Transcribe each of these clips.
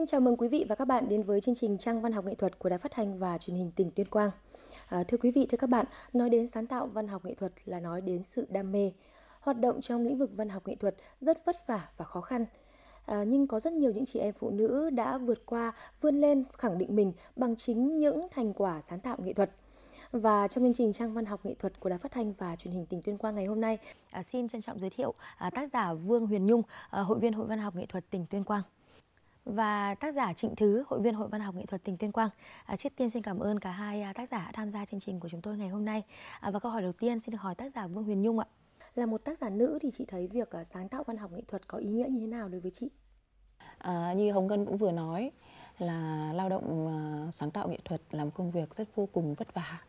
Xin chào mừng quý vị và các bạn đến với chương trình Trang Văn học nghệ thuật của Đài Phát thanh và Truyền hình tỉnh Tuyên Quang. À, thưa quý vị, thưa các bạn, nói đến sáng tạo văn học nghệ thuật là nói đến sự đam mê. Hoạt động trong lĩnh vực văn học nghệ thuật rất vất vả và khó khăn. À, nhưng có rất nhiều những chị em phụ nữ đã vượt qua, vươn lên, khẳng định mình bằng chính những thành quả sáng tạo nghệ thuật. Và trong chương trình Trang Văn học nghệ thuật của Đài Phát thanh và Truyền hình tỉnh Tuyên Quang ngày hôm nay, à, xin trân trọng giới thiệu à, tác giả Vương Huyền Nhung, à, hội viên Hội Văn học nghệ thuật tỉnh Tuyên Quang và tác giả Trịnh Thứ, hội viên Hội Văn học nghệ thuật tỉnh Tuyên Quang. À, trước tiên xin cảm ơn cả hai à, tác giả đã tham gia chương trình của chúng tôi ngày hôm nay. À, và câu hỏi đầu tiên xin được hỏi tác giả Vương Huyền Nhung ạ. Là một tác giả nữ thì chị thấy việc à, sáng tạo văn học nghệ thuật có ý nghĩa như thế nào đối với chị? À, như Hồng Ngân cũng vừa nói là lao động uh, sáng tạo nghệ thuật làm công việc rất vô cùng vất vả,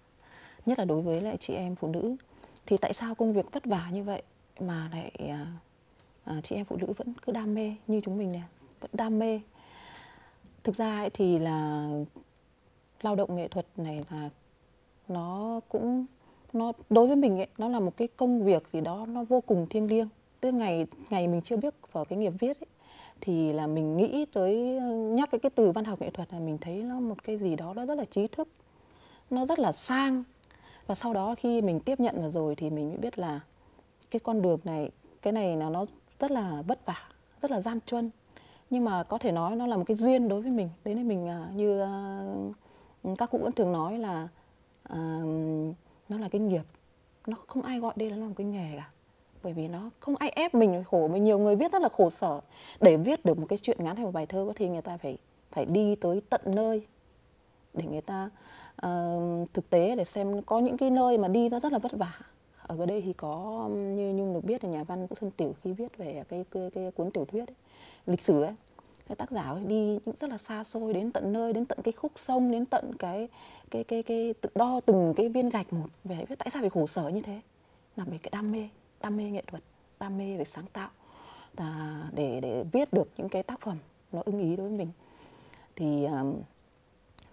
nhất là đối với lại chị em phụ nữ. Thì tại sao công việc vất vả như vậy mà lại uh, uh, chị em phụ nữ vẫn cứ đam mê như chúng mình này vẫn đam mê thực ra ấy thì là lao động nghệ thuật này là nó cũng nó đối với mình ấy, nó là một cái công việc gì đó nó vô cùng thiêng liêng. Từ ngày ngày mình chưa biết vào cái nghiệp viết ấy, thì là mình nghĩ tới ờ, nhắc cái cái từ văn học nghệ thuật là mình thấy nó một cái gì đó nó rất là trí thức nó rất là sang. Và sau đó khi mình tiếp nhận vào rồi thì mình mới biết là cái con đường này cái này là nó rất là vất vả rất là gian truân nhưng mà có thể nói nó là một cái duyên đối với mình. Đấy là mình à, như à, các cụ vẫn thường nói là à, nó là cái nghiệp. Nó không ai gọi đây là một cái nghề cả. Bởi vì nó không ai ép mình khổ. Mình nhiều người viết rất là khổ sở. Để viết được một cái chuyện ngắn hay một bài thơ có thì người ta phải phải đi tới tận nơi để người ta uh, thực tế để xem có những cái nơi mà đi ra rất là vất vả. Ở đây thì có như nhung được biết là nhà văn vũ xuân tiểu khi viết về cái, cái, cái cuốn tiểu thuyết ấy, lịch sử ấy cái tác giả ấy đi rất là xa xôi đến tận nơi đến tận cái khúc sông đến tận cái cái cái cái tự đo từng cái viên gạch một về biết tại sao phải khổ sở như thế. Là về cái đam mê đam mê nghệ thuật đam mê về sáng tạo và để để viết được những cái tác phẩm nó ưng ý đối với mình. Thì um,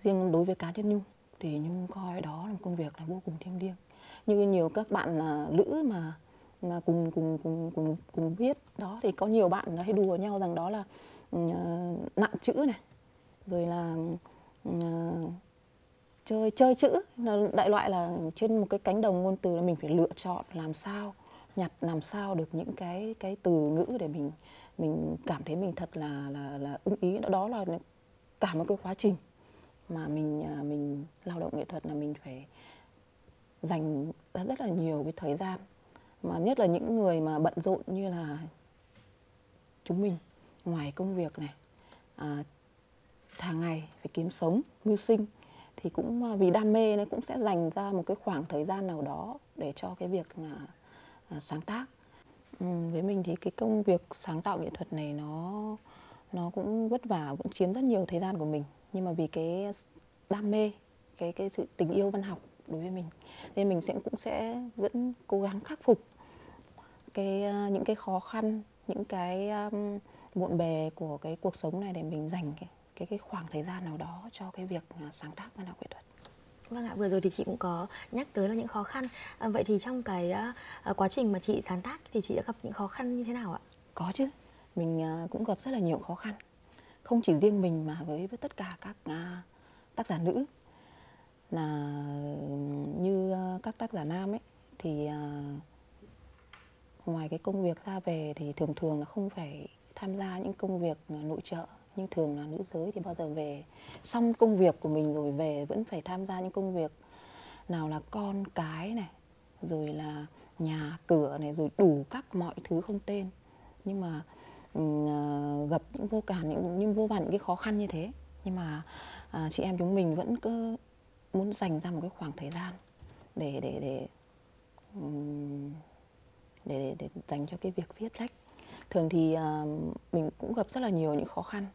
riêng đối với cá nhân nhung thì nhung coi đó là một công việc là vô cùng thiêng liêng. Như nhiều các bạn là nữ mà mà cùng cùng cùng cùng cùng biết đó thì có nhiều bạn hay đùa nhau rằng đó là uh, nặng chữ này rồi là uh, chơi chơi chữ. Đại loại là trên một cái cánh đồng ngôn từ là mình phải lựa chọn làm sao nhặt làm sao được những cái cái từ ngữ để mình mình cảm thấy mình thật là là là ưng ý. Đó là cả một cái quá trình mà mình à, mình lao động nghệ thuật là mình phải dành rất là nhiều cái thời gian mà nhất là những người mà bận rộn như là chúng mình ngoài công việc này à, hàng ngày phải kiếm sống mưu sinh thì cũng à, vì đam mê nên cũng sẽ dành ra một cái khoảng thời gian nào đó để cho cái việc à, à, sáng tác. Ừ, với mình thì cái công việc sáng tạo nghệ thuật này nó nó cũng vất vả vẫn chiếm rất nhiều thời gian của mình. Nhưng mà vì cái đam mê cái cái sự tình yêu văn học đối với mình nên mình sẽ cũng sẽ vẫn cố gắng khắc phục cái uh, những cái khó khăn những cái um, bộn bề của cái cuộc sống này để mình dành cái cái cái khoảng thời gian nào đó cho cái việc uh, sáng tác văn học nghệ thuật Vâng ạ, vừa rồi thì chị cũng có nhắc tới là những khó khăn. À, vậy thì trong cái uh, quá trình mà chị sáng tác thì chị đã gặp những khó khăn như thế nào ạ? Có chứ, mình uh, cũng gặp rất là nhiều khó khăn. Không chỉ riêng mình mà với với tất cả các uh, tác giả nữ là như ờ, các tác giả nam ấy thì ờ, ngoài cái công việc ra về thì thường thường là không phải tham gia những công việc ờ, nội trợ nhưng thường là nữ giới thì bao giờ về. Xong công việc của mình rồi về vẫn phải tham gia những công việc nào là con cái này rồi là nhà cửa này rồi đủ các mọi thứ không tên. Nhưng mà uh, gặp những vô cả những những vô vàn những cái khó khăn như thế. Nhưng mà uh, chị em chúng mình vẫn cứ muốn dành ra một cái khoảng thời gian để để để để, để dành cho cái việc viết lách thường thì uh, mình cũng gặp rất là nhiều những khó khăn.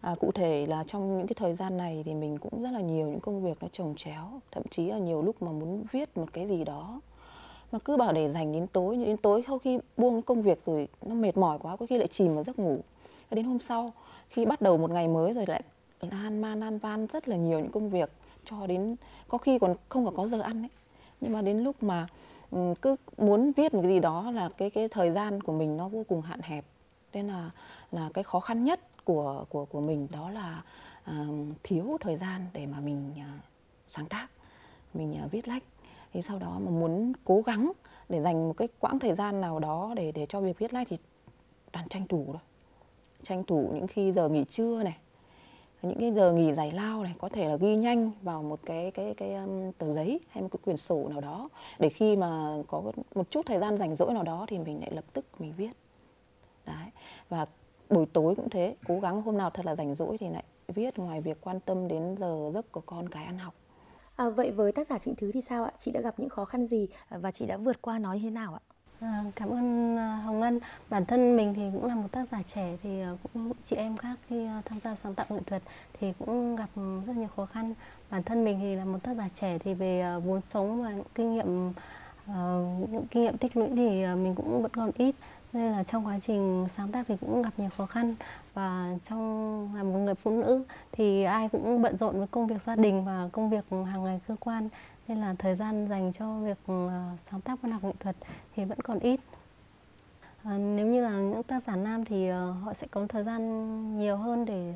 À, cụ thể là trong những cái thời gian này thì mình cũng rất là nhiều những công việc nó trồng chéo thậm chí là nhiều lúc mà muốn viết một cái gì đó mà cứ bảo để dành đến tối đến tối sau khi buông cái công việc rồi nó mệt mỏi quá có khi lại chìm vào giấc ngủ. Đến hôm sau khi bắt đầu một ngày mới rồi lại lan man lan van rất là nhiều những công việc cho đến có khi còn không có giờ ăn ấy. Nhưng mà đến lúc mà ừ, cứ muốn viết một cái gì đó là cái cái thời gian của mình nó vô cùng hạn hẹp. Nên là là cái khó khăn nhất của của của mình đó là uh, thiếu thời gian để mà mình uh, sáng tác mình uh, viết lách. Thì sau đó mà muốn cố gắng để dành một cái quãng thời gian nào đó để để cho việc viết lách thì toàn tranh thủ thôi. Tranh thủ những khi giờ nghỉ trưa này những cái giờ nghỉ giải lao này có thể là ghi nhanh vào một cái cái cái um, tờ giấy hay một cái quyển sổ nào đó. Để khi mà có một chút thời gian rảnh rỗi nào đó thì mình lại lập tức mình viết. Đấy. Và buổi tối cũng thế cố gắng hôm nào thật là rảnh rỗi thì lại viết ngoài việc quan tâm đến giờ giấc của con cái ăn học. À, vậy với tác giả Trịnh Thứ thì sao ạ? Chị đã gặp những khó khăn gì và chị đã vượt qua nó như thế nào ạ? À, cảm ơn ờ, Hồng Ngân. Bản thân mình thì cũng là một tác giả trẻ thì ờ, cũng chị em khác khi tham gia sáng tạo nghệ thuật thì cũng gặp rất nhiều khó khăn. Bản thân mình thì là một tác giả trẻ thì về vốn sống và những kinh nghiệm những kinh nghiệm tích lũy thì mình cũng vẫn còn ít nên là trong quá trình sáng tác thì cũng gặp nhiều khó khăn và trong là một người phụ nữ thì ai cũng bận rộn với công việc gia đình và công việc hàng ngày cơ quan nên là thời gian dành cho việc ờ, sáng tác văn học nghệ thuật thì vẫn còn ít. Ờ, nếu như là những tác giả nam thì ờ, họ sẽ có thời gian nhiều hơn để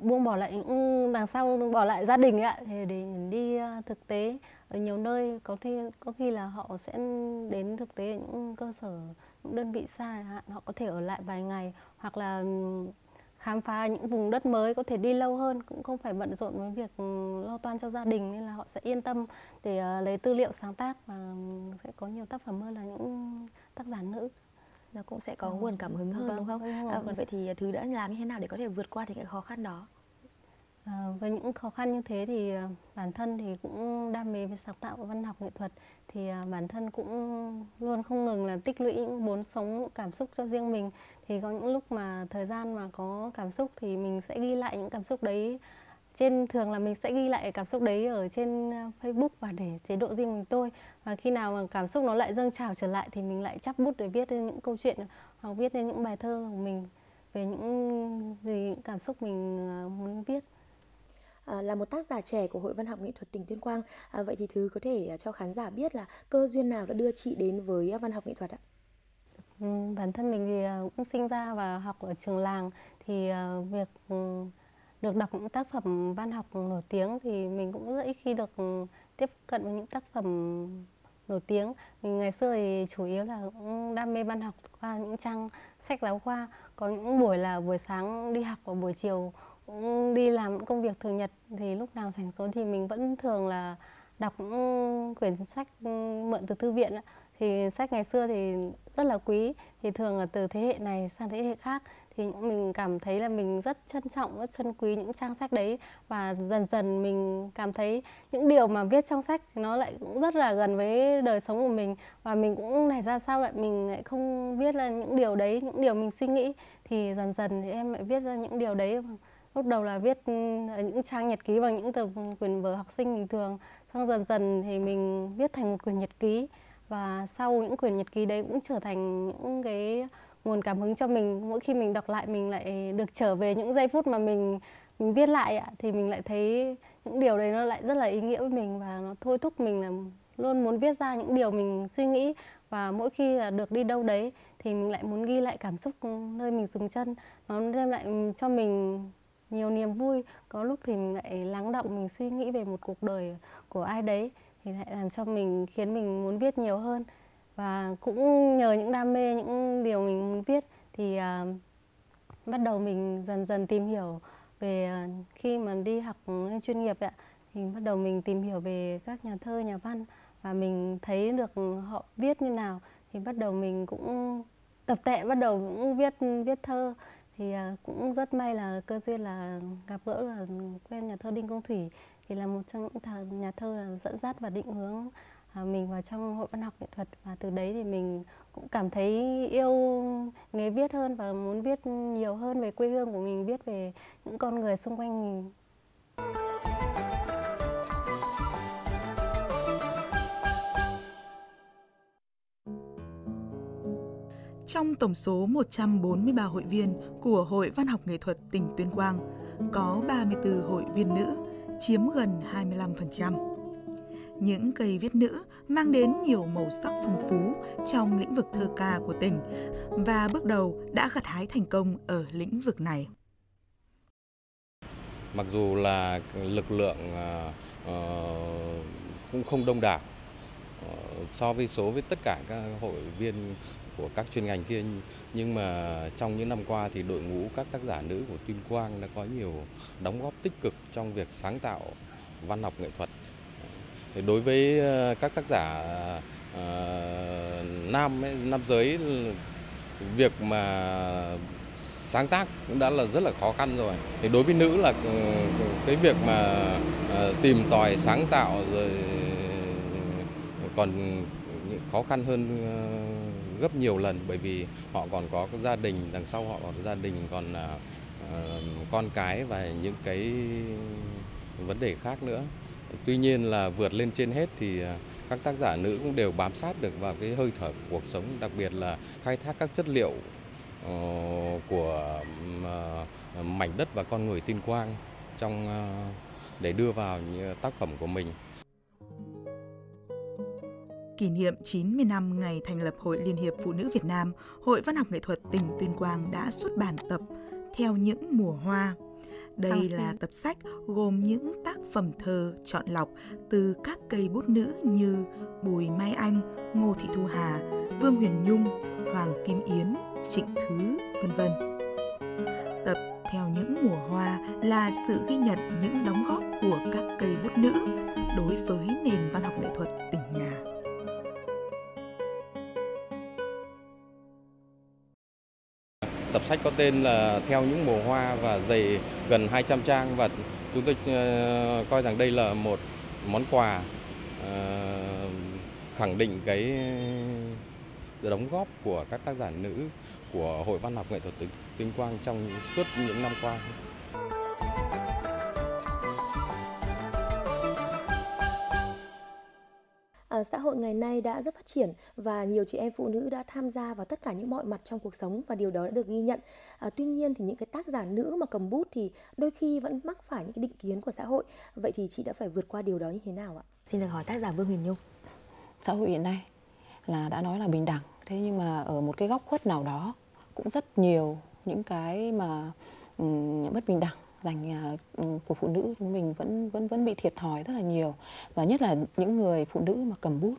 buông bỏ lại những, đằng sau bỏ lại gia đình ạ, thì để đi thực tế ở nhiều nơi. Có khi có khi là họ sẽ đến thực tế ở những cơ sở, những đơn vị xa hạn, họ có thể ở lại vài ngày hoặc là khám phá những vùng đất mới có thể đi lâu hơn cũng không phải bận rộn với việc ừ, lo toan cho gia đình nên là họ sẽ yên tâm để uh, lấy tư liệu sáng tác và sẽ có nhiều tác phẩm hơn là những tác giả nữ nó cũng sẽ có ừ. nguồn cảm hứng hơn vâng, đúng không? Vâng, à, vậy thì thứ đã làm như thế nào để có thể vượt qua những cái khó khăn đó? À, với những khó khăn như thế thì ờ, bản thân thì cũng đam mê với sáng tạo văn học nghệ thuật. Thì ờ, bản thân cũng luôn không ngừng là tích lũy những bốn sống cảm xúc cho riêng mình. Thì có những lúc mà thời gian mà có cảm xúc thì mình sẽ ghi lại những cảm xúc đấy. Trên thường là mình sẽ ghi lại cảm xúc đấy ở trên Facebook và để chế độ riêng mình tôi và khi nào mà cảm xúc nó lại dâng trào trở lại thì mình lại chắp bút để viết lên những câu chuyện hoặc viết lên những bài thơ của mình về những gì những cảm xúc mình muốn viết. Ờ, là một tác giả trẻ của Hội Văn học Nghệ thuật tỉnh Tuyên Quang. À, vậy thì Thứ có thể ờ, cho khán giả biết là cơ duyên nào đã đưa chị đến với văn học nghệ thuật ạ? Ừ, bản thân mình thì cũng sinh ra và học ở trường làng thì việc ừ, được đọc những tác phẩm văn học nổi tiếng thì mình cũng rất ít khi được ừ, tiếp cận với những tác phẩm nổi tiếng. Mình ngày xưa thì chủ yếu là cũng đam mê văn học qua những trang sách giáo khoa. Có những buổi là buổi sáng đi học và buổi chiều đi làm công việc thường nhật, thì lúc nào rảnh rỗi thì mình vẫn thường là đọc những quyển sách ừ, mượn từ thư viện thì sách ngày xưa thì rất là quý, thì thường là từ thế hệ này sang thế hệ khác, thì mình cảm thấy là mình rất trân trọng, rất trân quý những trang sách đấy. Và dần dần mình cảm thấy những điều mà viết trong sách nó lại cũng rất là gần với đời sống của mình. Và mình cũng này ra sao lại mình lại không viết ra những điều đấy, những điều mình suy nghĩ. Thì dần dần thì em lại viết ra những điều đấy lúc đầu là viết ở những trang nhật ký bằng những tờ quyển vở học sinh bình thường. Xong dần dần thì mình viết thành một quyển nhật ký. Và sau những quyển nhật ký đấy cũng trở thành những cái nguồn cảm hứng cho mình. Mỗi khi mình đọc lại, mình lại được trở về những giây phút mà mình mình viết lại ạ, thì mình lại thấy những điều đấy nó lại rất là ý nghĩa với mình và nó thôi thúc mình là luôn muốn viết ra những điều mình suy nghĩ. Và mỗi khi là được đi đâu đấy thì mình lại muốn ghi lại cảm xúc nơi mình dừng chân. Nó đem lại cho mình nhiều niềm vui. Có lúc thì mình lại lắng động mình suy nghĩ về một cuộc đời của ai đấy thì lại làm cho mình khiến mình muốn viết nhiều hơn. Và cũng nhờ những đam mê những điều mình muốn viết thì uh, bắt đầu mình dần dần tìm hiểu về uh, khi mà đi học lên chuyên nghiệp ạ thì bắt đầu mình tìm hiểu về các nhà thơ nhà văn và mình thấy được họ viết như nào thì bắt đầu mình cũng tập tệ bắt đầu cũng viết viết thơ thì à, cũng rất may là cơ duyên là gặp gỡ và quen nhà thơ Đinh Công Thủy thì là một trong những nhà thơ là dẫn dắt và định hướng à, mình vào trong hội văn học nghệ thuật. Và từ đấy thì mình cũng cảm thấy yêu nghề viết hơn và muốn viết nhiều hơn về quê hương của mình, viết về những con người xung quanh mình. Trong tổng số 143 hội viên của Hội Văn học Nghệ thuật tỉnh Tuyên Quang, có 34 hội viên nữ, chiếm gần 25%. những cây viết nữ mang đến nhiều màu sắc phong phú trong lĩnh vực thơ ca của tỉnh và bước đầu đã gặt hái thành công ở lĩnh vực này. Mặc dù là lực lượng uh, cũng không đông đảo ờ, so với số với tất cả các hội viên của các chuyên ngành kia nhưng mà trong những năm qua thì đội ngũ các tác giả nữ của Tuyên Quang đã có nhiều đóng góp tích cực trong việc sáng tạo văn học nghệ thuật. Đối với ờ, các tác giả uh, nam ấy, nam giới việc mà sáng tác cũng đã là rất là khó khăn rồi. Thì đối với nữ là ừ, cái việc mà uh, tìm tòi sáng tạo rồi còn khó khăn hơn uh, gấp nhiều lần bởi vì họ còn có gia đình đằng sau họ còn gia đình còn uh, con cái và những cái vấn đề khác nữa. Tuy nhiên là vượt lên trên hết thì à, các tác giả nữ cũng đều bám sát được vào cái hơi thở của cuộc sống, đặc biệt là khai thác các chất liệu ờ, của ờ, mảnh đất và con người Tuyên Quang trong để đưa vào những tác phẩm của mình. Kỷ niệm 90 năm ngày thành lập Hội Liên hiệp Phụ nữ Việt Nam, Hội Văn học Nghệ thuật tỉnh Tuyên Quang đã xuất bản tập Theo những mùa hoa. Đây là tập sách gồm những tác phẩm thơ chọn lọc từ các cây bút nữ như Bùi Mai Anh, Ngô Thị Thu Hà, Vương Huyền Nhung, Hoàng Kim Yến, Trịnh Thứ, vân vân. Tập theo những mùa hoa là sự ghi nhận những đóng góp của các cây bút nữ đối với nền văn học nghệ thuật tỉnh nhà. Sách có tên là Theo những mùa hoa và dày gần 200 trang và chúng tôi ờ, coi rằng đây là một món quà ờ, khẳng định cái sự đóng góp của các tác giả nữ của Hội Văn học Nghệ thuật Tuyên Quang trong suốt những năm qua. À, xã hội ngày nay đã rất phát triển và nhiều chị em phụ nữ đã tham gia vào tất cả những mọi mặt trong cuộc sống và điều đó đã được ghi nhận. À, tuy nhiên thì những cái tác giả nữ mà cầm bút thì đôi khi vẫn mắc phải những cái định kiến của xã hội. Vậy thì chị đã phải vượt qua điều đó như thế nào ạ? Xin được hỏi tác giả Vương Huyền Nhung. Xã hội hiện nay là đã nói là bình đẳng thế nhưng mà ở một cái góc khuất nào đó cũng rất nhiều những cái mà um, bất bình đẳng dành uh, của phụ nữ chúng mình vẫn vẫn vẫn bị thiệt thòi rất là nhiều. Và nhất là những người phụ nữ mà cầm bút.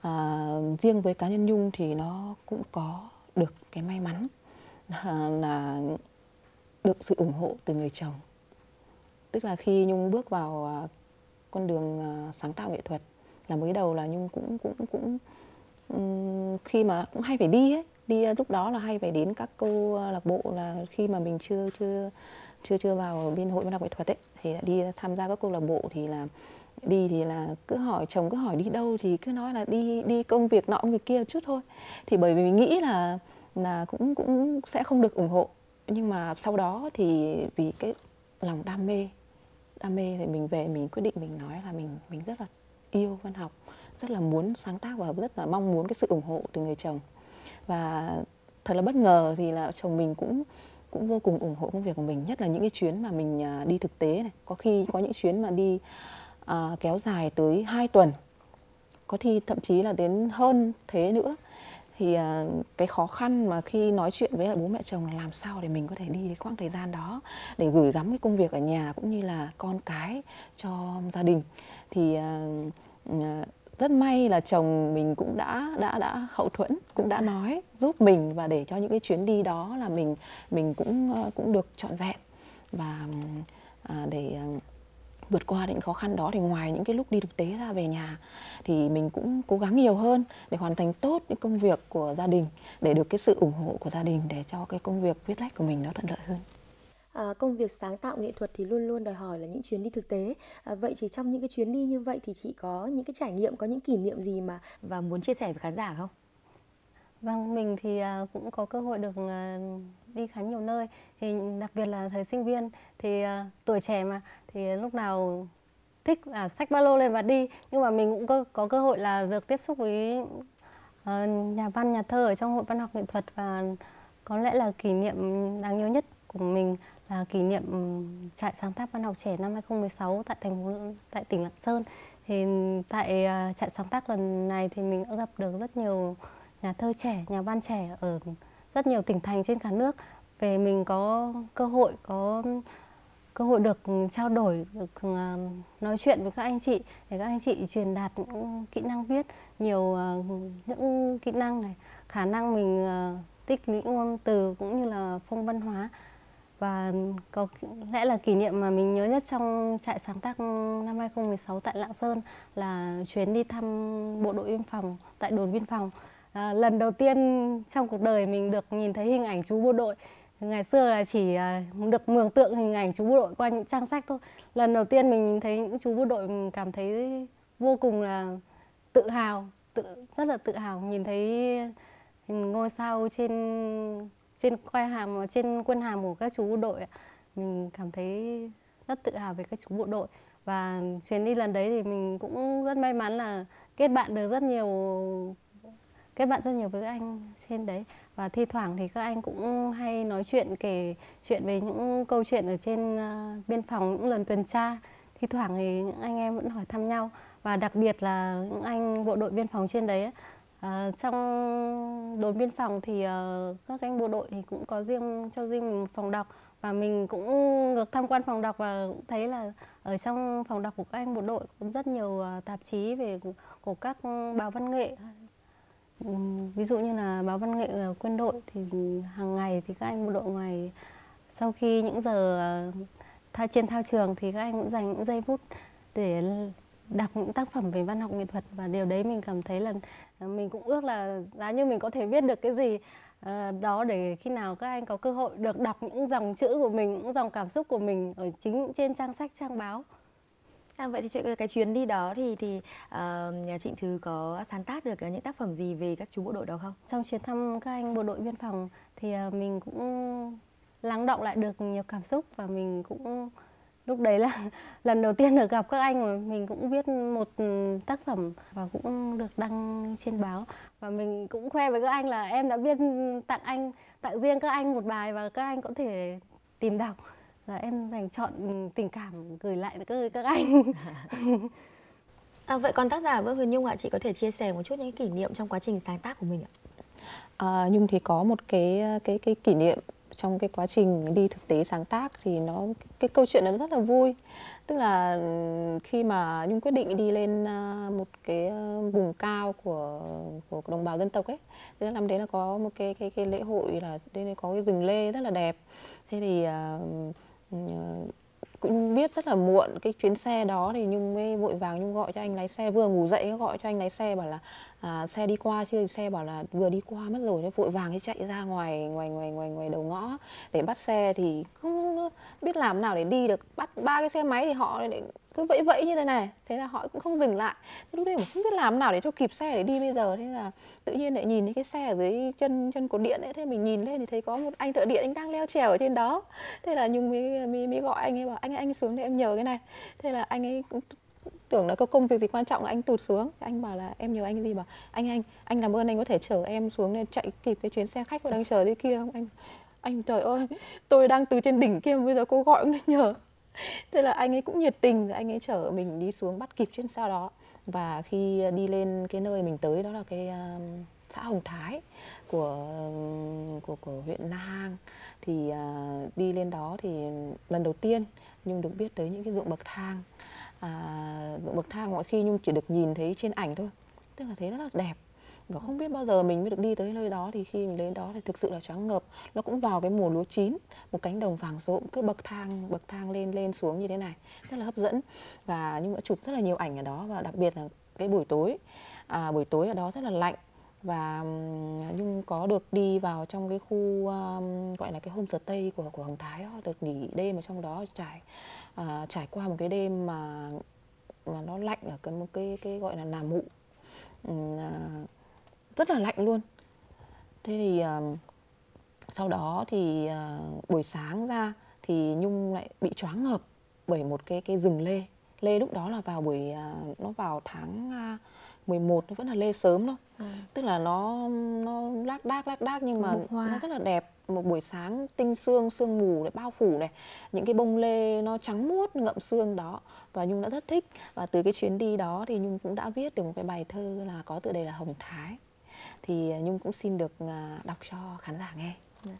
À, riêng với cá nhân nhung thì nó cũng có được cái may mắn là, là được sự ủng hộ từ người chồng. Tức là khi nhung bước vào uh, con đường uh, sáng tạo nghệ thuật là mới đầu là nhung cũng cũng cũng um, khi mà cũng hay phải đi ấy. Đi lúc đó là hay phải đến các câu lạc bộ là khi mà mình chưa chưa chưa chưa vào biên hội văn học nghệ thuật ấy, thì đi tham gia các câu lạc bộ thì là đi thì là cứ hỏi, chồng cứ hỏi đi đâu thì cứ nói là đi đi công việc nọ, công việc kia chút thôi. Thì bởi vì mình nghĩ là là cũng cũng sẽ không được ủng hộ. Nhưng mà sau đó thì vì cái lòng đam mê đam mê thì mình về mình quyết định mình nói là mình mình rất là yêu văn học, rất là muốn sáng tác và rất là mong muốn cái sự ủng hộ từ người chồng. Và thật là bất ngờ thì là chồng mình cũng cũng vô cùng ủng hộ công việc của mình nhất là những cái chuyến mà mình à, đi thực tế này. Có khi có những chuyến mà đi à, kéo dài tới 2 tuần có khi thậm chí là đến hơn thế nữa. Thì à, cái khó khăn mà khi nói chuyện với lại bố mẹ chồng là làm sao để mình có thể đi cái quãng thời gian đó để gửi gắm cái công việc ở nhà cũng như là con cái cho gia đình. Thì à, ừ, à, rất may là chồng mình cũng đã đã đã hậu thuẫn cũng đã nói giúp mình và để cho những cái chuyến đi đó là mình mình cũng ờ, cũng được trọn vẹn. Và à, để ờ, vượt qua những khó khăn đó thì ngoài những cái lúc đi thực tế ra về nhà thì mình cũng cố gắng nhiều hơn để hoàn thành tốt những công việc của gia đình để được cái sự ủng hộ của gia đình để cho cái công việc viết lách của mình nó thuận lợi hơn à, công việc sáng tạo nghệ thuật thì luôn luôn đòi hỏi là những chuyến đi thực tế à, vậy thì trong những cái chuyến đi như vậy thì chị có những cái trải nghiệm có những kỷ niệm gì mà và muốn chia sẻ với khán giả không Vâng, mình thì à, cũng có cơ hội được à, đi khá nhiều nơi. Thì đặc biệt là thời sinh viên thì à, tuổi trẻ mà thì lúc nào thích là sách ba lô lên và đi. Nhưng mà mình cũng có, có cơ hội là được tiếp xúc với ờ, nhà văn, nhà thơ ở trong hội văn học nghệ thuật và có lẽ là kỷ niệm đáng nhớ nhất của mình là kỷ niệm ừ, trại sáng tác văn học trẻ năm 2016 tại thành phố, tại tỉnh Lạng Sơn. Thì tại à, trại sáng tác lần này thì mình đã gặp được rất nhiều nhà thơ trẻ, nhà văn trẻ ở rất nhiều tỉnh thành trên cả nước. Về mình có cơ hội, có cơ hội được trao đổi, được à, nói chuyện với các anh chị, để các anh chị truyền đạt những kỹ năng viết, nhiều à, những kỹ năng này, khả năng mình tích lũy ngôn từ cũng như là phong văn hóa và có lẽ là kỷ niệm mà mình nhớ nhất trong trại sáng tác năm 2016 tại Lạng Sơn là chuyến đi thăm bộ đội biên phòng tại đồn biên phòng. À, lần đầu tiên trong cuộc đời mình được nhìn thấy hình ảnh chú bộ đội. Ngày xưa là chỉ à, được mường tượng hình ảnh chú bộ đội qua những trang sách thôi. Lần đầu tiên mình nhìn thấy những chú bộ đội mình cảm thấy vô cùng là tự hào tự rất là tự hào nhìn thấy ngôi sao trên trên quai hàm trên quân hàm của các chú bộ đội mình cảm thấy rất tự hào về các chú bộ đội. Và chuyến đi lần đấy thì mình cũng rất may mắn là kết bạn được rất nhiều kết bạn rất nhiều với các anh trên đấy. Và thi thoảng thì các anh cũng hay nói chuyện kể chuyện về những câu chuyện ở trên uh, biên phòng những lần tuần tra. Thi thoảng thì những anh em vẫn hỏi thăm nhau. Và đặc biệt là những anh bộ đội biên phòng trên đấy Ờ, trong đồn biên phòng thì uh, các anh bộ đội thì cũng có riêng cho riêng mình một phòng đọc và mình cũng được tham quan phòng đọc và cũng thấy là ở trong phòng đọc của các anh bộ đội cũng rất nhiều ờ, tạp chí về của, của các báo văn nghệ. Ví dụ như là báo văn nghệ uh, quân đội thì hàng ngày thì các anh bộ đội ngoài sau khi những giờ uh, thao trên thao trường thì các anh cũng dành những giây phút để đọc những tác phẩm về văn học nghệ thuật và điều đấy mình cảm thấy là mình cũng ước là giá như mình có thể viết được cái gì đó để khi nào các anh có cơ hội được đọc những dòng chữ của mình những dòng cảm xúc của mình ở chính trên trang sách trang báo À, vậy thì cái chuyến đi đó thì thì uh, nhà Trịnh Thứ có sáng tác được những tác phẩm gì về các chú bộ đội đó không? Trong chuyến thăm các anh bộ đội biên phòng thì uh, mình cũng lắng động lại được nhiều cảm xúc và mình cũng lúc đấy là lần đầu tiên được gặp các anh mà mình cũng viết một tác phẩm và cũng được đăng trên báo. Và mình cũng khoe với các anh là em đã viết tặng anh tặng riêng các anh một bài và các anh có thể tìm đọc. Là em dành chọn tình cảm gửi lại các các anh. À, vậy còn tác giả Vương Huyền Nhung ạ chị có thể chia sẻ một chút những kỷ niệm trong quá trình sáng tác của mình ạ? À, Nhung thì có một cái cái cái kỷ niệm trong cái quá trình đi thực tế sáng tác thì nó cái câu chuyện nó rất là vui. Tức là khi mà nhung quyết định đi lên à, một cái ờ, vùng cao của của đồng bào dân tộc ấy thế năm đấy là có một cái cái cái lễ hội là đây có cái rừng lê rất là đẹp. Thế thì uh, cũng biết rất là muộn cái chuyến xe đó thì nhung mới vội vàng nhung gọi cho anh lái xe vừa ngủ dậy gọi cho anh lái xe bảo là à, xe đi qua chưa? Xe bảo là vừa đi qua mất rồi thế vội vàng thì chạy ra ngoài ngoài ngoài ngoài ngoài đầu ngõ. Để bắt xe thì không biết làm nào để đi được. Bắt ba cái xe máy thì họ cứ vẫy vẫy như thế này. Thế là họ cũng không dừng lại. Thế lúc đấy mà không biết làm nào để cho kịp xe để đi bây giờ. Thế là tự nhiên lại nhìn thấy cái xe ở dưới chân chân cột điện ấy. Thế mình nhìn lên thì thấy có một anh thợ điện anh đang leo trèo ở trên đó. Thế là nhung mới mới, mới gọi anh ấy bảo anh anh xuống để em nhờ cái này. Thế là anh ấy cũng tưởng là có công việc gì quan trọng là anh tụt xuống. Anh bảo là em nhờ anh gì bảo anh anh anh làm ơn anh có thể chở em xuống nên chạy kịp cái chuyến xe khách đang chờ dưới kia không? Anh anh trời ơi tôi đang từ trên đỉnh kia bây giờ cô gọi cũng nhờ. Thế là anh ấy cũng nhiệt tình rồi anh ấy chở mình đi xuống bắt kịp chuyến xe đó. Và khi đi lên cái nơi mình tới đó là cái um, xã Hồng Thái của um, của của huyện Na Hàng thì uh, đi lên đó thì lần đầu tiên nhưng được biết tới những cái ruộng bậc thang à, bậc thang mọi khi nhung chỉ được nhìn thấy trên ảnh thôi. Tức là thấy rất là đẹp. Và không biết bao giờ mình mới được đi tới nơi đó thì khi mình đến đó thì thực sự là choáng ngợp. Nó cũng vào cái mùa lúa chín một cánh đồng vàng rộm cứ bậc thang bậc thang lên lên xuống như thế này. Rất là hấp dẫn. Và nhưng đã chụp rất là nhiều ảnh ở đó và đặc biệt là cái buổi tối. À, buổi tối ở đó rất là lạnh. Và nhung có được đi vào trong cái khu um, gọi là cái hôm tây của của hồng thái đó, được nghỉ đêm ở trong đó trải à, trải qua một cái đêm mà mà nó lạnh ở cái một cái cái gọi là nà mụ ừ, à, rất là lạnh luôn. Thế thì à, sau đó thì à, buổi sáng ra thì nhung lại bị choáng ngợp bởi một cái cái rừng lê. Lê lúc đó là vào buổi à, nó vào tháng à, 11 nó vẫn là lê sớm thôi. À. tức là nó nó lác đác lác đác nhưng mà nó rất là đẹp. Một buổi sáng tinh sương sương mù để bao phủ này những cái bông lê nó trắng muốt ngậm sương đó. Và nhung đã rất thích. Và từ cái chuyến đi đó thì nhung cũng đã viết được một cái bài thơ là có tựa đề là hồng thái. Thì nhung cũng xin được à, đọc cho khán giả nghe. Dạ.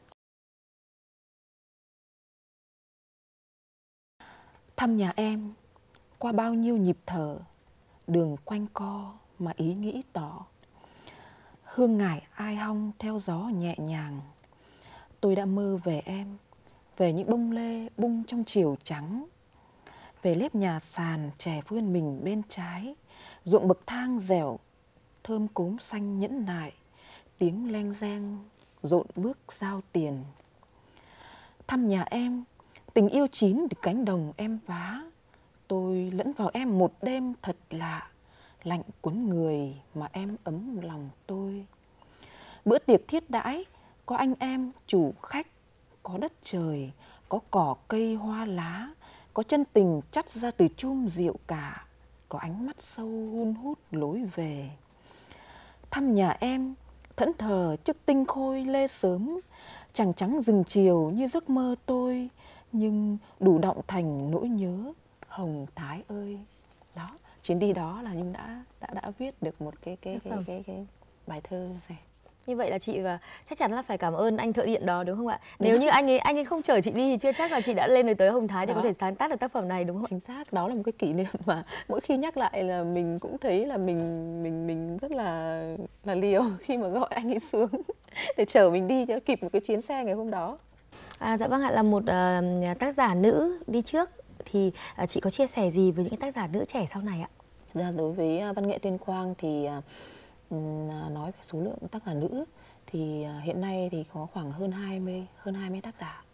thăm nhà em qua bao nhiêu nhịp thở đường quanh co mà ý nghĩ tỏ. Hương ngải ai hong theo gió nhẹ nhàng. Tôi đã mơ về em, về những bông lê bung trong chiều trắng, về lép nhà sàn trẻ vươn mình bên trái, ruộng bậc thang dẻo, thơm cốm xanh nhẫn nại, tiếng leng reng rộn bước giao tiền. Thăm nhà em, tình yêu chín thì cánh đồng em vá. Tôi lẫn vào em một đêm thật lạ lạnh cuốn người mà em ấm lòng tôi. Bữa tiệc thiết đãi, có anh em, chủ khách, có đất trời, có cỏ cây hoa lá, có chân tình chắt ra từ chum rượu cả, có ánh mắt sâu hun hút lối về. Thăm nhà em, thẫn thờ trước tinh khôi lê sớm chẳng trắng rừng chiều như giấc mơ tôi, nhưng đủ động thành nỗi nhớ, hồng thái ơi. Đó chuyến đi đó là nhung đã đã đã viết được một cái cái cái cái, cái, cái bài thơ này. Như vậy là chị và chắc chắn là phải cảm ơn anh thợ điện đó đúng không ạ? Nếu như anh ấy anh ấy không chở chị đi thì chưa chắc là chị đã lên được tới hồng thái để đó. có thể sáng tác được tác phẩm này đúng không chính xác đó là một cái kỷ niệm mà mỗi khi nhắc lại là mình cũng thấy là mình mình mình rất là là liều khi mà gọi anh ấy xuống để chở mình đi cho kịp một cái chuyến xe ngày hôm đó. À, dạ vâng ạ là một uh, tác giả nữ đi trước. Thì uh, chị có chia sẻ gì với những tác giả nữ trẻ sau này ạ dạ, đối với à, văn nghệ tuyên quang thì à, à, nói về số lượng tác giả nữ thì hiện nay thì có khoảng hơn 20 hơn 20 tác giả.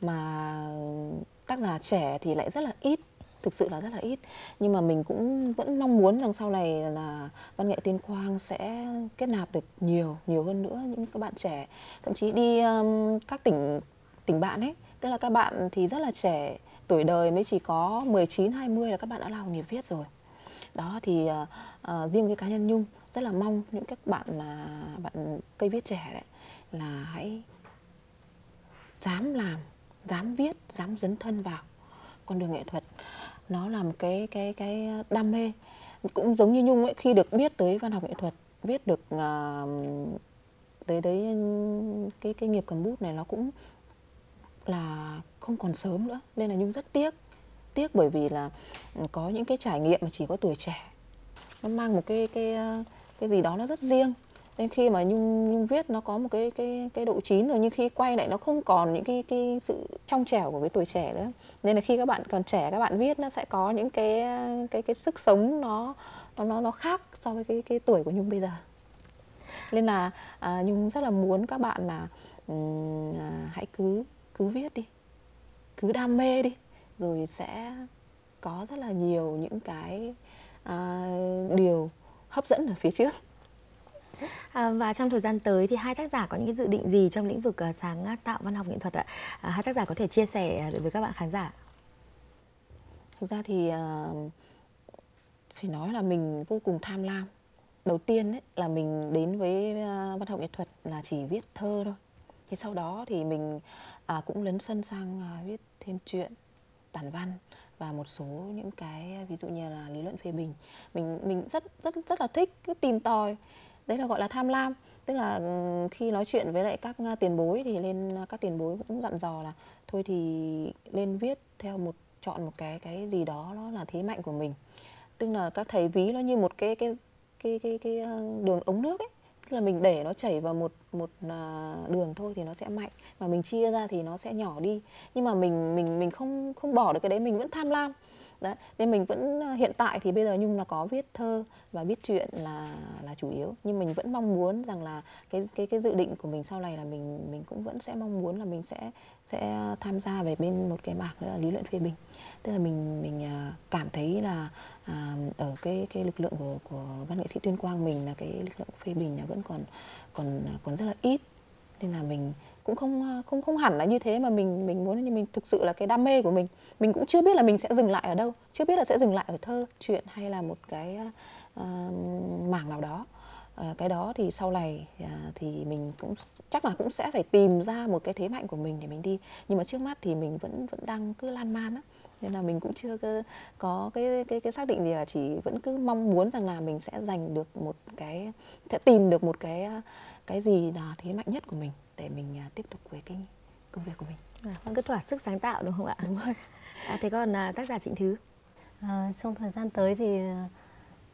Mà tác giả trẻ thì lại rất là ít thực sự là rất là ít. Nhưng mà mình cũng vẫn mong muốn rằng sau này là văn nghệ tuyên quang sẽ kết nạp được nhiều nhiều hơn nữa những các bạn trẻ. Thậm chí đi um, các tỉnh tỉnh bạn ấy. Tức là các bạn thì rất là trẻ tuổi đời mới chỉ có 19 20 là các bạn đã làm nghiệp viết rồi đó thì uh, uh, riêng với cá nhân nhung rất là mong những các bạn là bạn cây viết trẻ đấy là hãy dám làm dám viết dám dấn thân vào con đường nghệ thuật. Nó là một cái cái cái đam mê. Cũng giống như nhung ấy khi được biết tới văn học nghệ thuật biết được uh, tới đấy cái cái nghiệp cầm bút này nó cũng là không còn sớm nữa. Nên là nhung rất tiếc tiếc bởi vì là ừ, có những cái trải nghiệm mà chỉ có tuổi trẻ. Nó mang một cái cái ờ, cái gì đó nó rất riêng. Nên khi mà nhung nhung viết nó có một cái cái cái độ chín rồi nhưng khi quay lại nó không còn những cái cái sự trong trẻo của cái tuổi trẻ nữa. Nên là khi các bạn còn trẻ các bạn viết nó sẽ có những cái ờ, cái cái sức sống nó nó nó khác so với cái cái tuổi của nhung bây giờ. Nên là à, nhung rất là muốn các bạn là um, à, hãy cứ cứ viết đi. Cứ đam mê đi rồi sẽ có rất là nhiều những cái à, điều hấp dẫn ở phía trước À, và trong thời gian tới thì hai tác giả có những cái dự định gì trong lĩnh vực uh, sáng tạo văn học nghệ thuật ạ? À, hai tác giả có thể chia sẻ đối với các bạn khán giả. Thực ra thì uh, phải nói là mình vô cùng tham lam. Đầu tiên ấy, là mình đến với uh, văn học nghệ thuật là chỉ viết thơ thôi. Thì sau đó thì mình uh, cũng lấn sân sang uh, viết thêm truyện, tản văn và một số những cái à, ví dụ như là lý luận phê bình. Mình mình rất rất rất là thích cứ tìm tòi. Đấy là gọi là tham lam. Tức là ừ, khi nói chuyện với lại các à, tiền bối thì lên à, các tiền bối cũng dặn dò là thôi thì lên viết theo một, chọn một cái cái gì đó nó là thế mạnh của mình. Tức là các thầy ví nó như một cái cái cái cái cái đường ống nước ấy tức là mình để nó chảy vào một một à, đường thôi thì nó sẽ mạnh. Mà mình chia ra thì nó sẽ nhỏ đi. Nhưng mà mình mình mình không không bỏ được cái đấy, mình vẫn tham lam đấy nên mình vẫn ờ, hiện tại thì bây giờ nhung là có viết thơ và viết truyện là là chủ yếu. Nhưng mình vẫn mong muốn rằng là cái cái cái dự định của mình sau này là mình mình cũng vẫn sẽ mong muốn là mình sẽ sẽ tham gia về bên một cái mảng nữa là lý luận phê bình. Tức là mình mình ờ, cảm thấy là à, ở cái cái lực lượng của của văn nghệ sĩ tuyên quang mình là cái lực lượng phê bình là vẫn còn còn à, còn rất là ít. Nên là mình cũng không ờ, không không hẳn là như thế mà mình mình muốn nhưng mình thực sự là cái đam mê của mình. Mình cũng chưa biết là mình sẽ dừng lại ở đâu chưa biết là sẽ dừng lại ở thơ chuyện hay là một cái uh, mảng nào đó. Uh, cái đó thì sau này uh, thì mình cũng chắc là cũng sẽ phải tìm ra một cái thế mạnh của mình để mình đi. Nhưng mà trước mắt thì mình vẫn vẫn đang cứ lan man á nên là mình cũng chưa có cái cái cái xác định gì là chỉ vẫn cứ mong muốn rằng là mình sẽ giành được một cái sẽ tìm được một cái cái gì là thế mạnh nhất của mình để mình tiếp tục với cái công việc của mình. À, vâng, cứ thỏa sức sáng tạo đúng không ạ? Đúng rồi. À, thế còn à, tác giả Trịnh Thứ? À, trong thời gian tới thì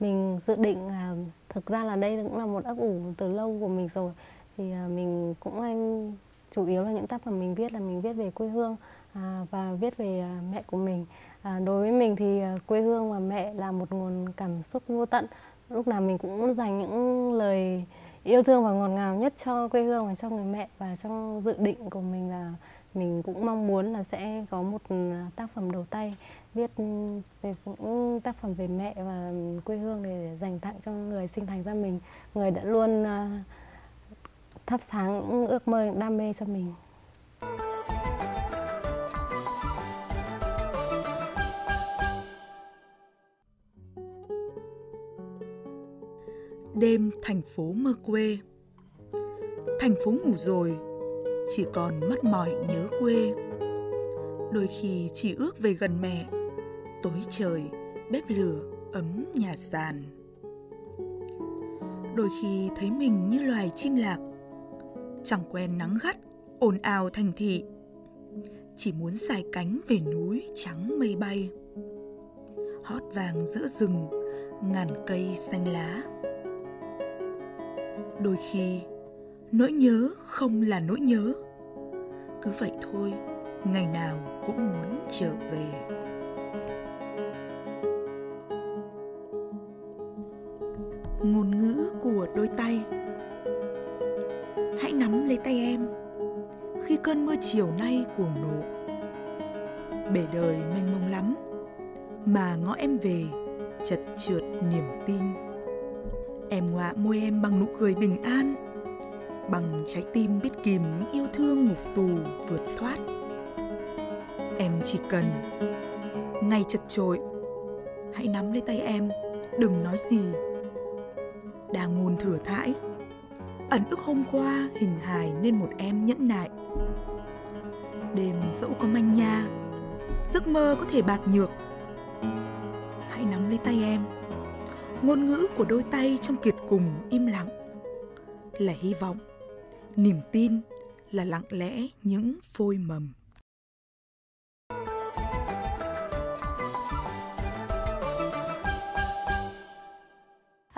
mình dự định là thực ra là đây cũng là một ấp ủ từ lâu của mình rồi thì à, mình cũng anh chủ yếu là những tác phẩm mình viết là mình viết về quê hương à, và viết về à, mẹ của mình. À, đối với mình thì à, quê hương và mẹ là một nguồn cảm xúc vô tận. Lúc nào mình cũng dành những lời yêu thương và ngọt ngào nhất cho quê hương và cho người mẹ. Và trong dự định của mình là mình cũng mong muốn là sẽ có một ừ, tác phẩm đầu tay viết về cũng tác phẩm về mẹ và quê hương để dành tặng cho người sinh thành ra mình. Người đã luôn à, thắp sáng ước mơ đam mê cho mình. Đêm thành phố mơ quê. Thành phố ngủ rồi, chỉ còn mất mỏi nhớ quê. Đôi khi chỉ ước về gần mẹ, tối trời bếp lửa ấm nhà sàn. Đôi khi thấy mình như loài chim lạc, chẳng quen nắng gắt, ồn ào thành thị. Chỉ muốn xài cánh về núi trắng mây bay. Hót vàng giữa rừng, ngàn cây xanh lá đôi khi, nỗi nhớ không là nỗi nhớ. Cứ vậy thôi, ngày nào cũng muốn trở về. Ngôn ngữ của đôi tay. Hãy nắm lấy tay em. Khi cơn mưa chiều nay cuồng nộ, bể đời mênh mông lắm, mà ngõ em về chật trượt niềm tin em ngoạ môi em bằng nụ cười bình an, bằng trái tim biết kìm những yêu thương ngục tù vượt thoát. Em chỉ cần ngày chật trội hãy nắm lấy tay em, đừng nói gì. Đang ngôn thừa thãi, ẩn ức hôm qua hình hài nên một em nhẫn nại. Đêm dẫu có manh nha, giấc mơ có thể bạc nhược. Hãy nắm lấy tay em ngôn ngữ của đôi tay trong kiệt cùng im lặng là hy vọng niềm tin là lặng lẽ những phôi mầm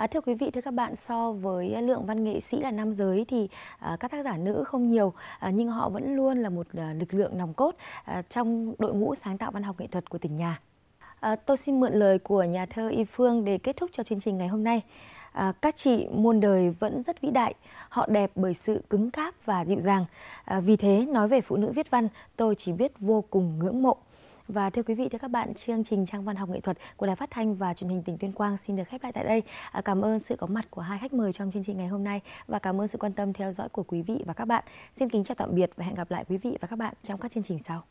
À, thưa quý vị, thưa các bạn, so với lượng văn nghệ sĩ là nam giới thì à, các tác giả nữ không nhiều, à, nhưng họ vẫn luôn là một à, lực lượng nòng cốt à, trong đội ngũ sáng tạo văn học nghệ thuật của tỉnh nhà. À, tôi xin mượn lời của nhà thơ Y Phương để kết thúc cho chương trình ngày hôm nay. À, các chị muôn đời vẫn rất vĩ đại, họ đẹp bởi sự cứng cáp và dịu dàng. À, vì thế, nói về phụ nữ viết văn, tôi chỉ biết vô cùng ngưỡng mộ. Và thưa quý vị, thưa các bạn, chương trình Trang văn học nghệ thuật của Đài Phát thanh và Truyền hình tỉnh Tuyên Quang xin được khép lại tại đây. À, cảm ơn sự có mặt của hai khách mời trong chương trình ngày hôm nay và cảm ơn sự quan tâm theo dõi của quý vị và các bạn. Xin kính chào tạm biệt và hẹn gặp lại quý vị và các bạn trong các chương trình sau.